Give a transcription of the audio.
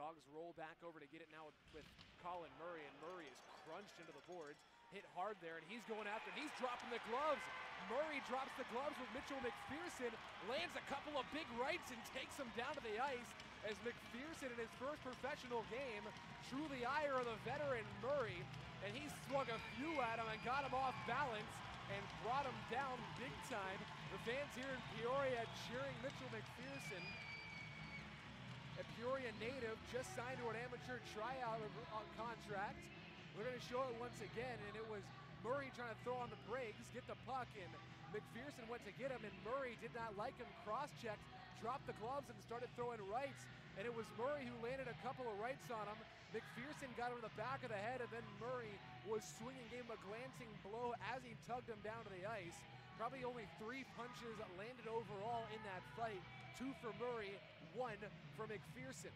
Dawgs roll back over to get it now with Colin Murray, and Murray is crunched into the boards. Hit hard there, and he's going after, he's dropping the gloves. Murray drops the gloves with Mitchell McPherson, lands a couple of big rights, and takes him down to the ice as McPherson in his first professional game drew the ire of the veteran Murray, and he swung a few at him and got him off balance and brought him down big time. The fans here in Peoria cheering Mitchell Peoria native, just signed to an amateur tryout uh, contract. We're going to show it once again, and it was Murray trying to throw on the brakes, get the puck, and McPherson went to get him, and Murray did not like him, cross-checked, dropped the gloves, and started throwing rights. And it was Murray who landed a couple of rights on him. McPherson got him in the back of the head, and then Murray was swinging, gave him a glancing blow as he tugged him down to the ice. Probably only three punches landed overall in that fight. Two for Murray, one for McPherson.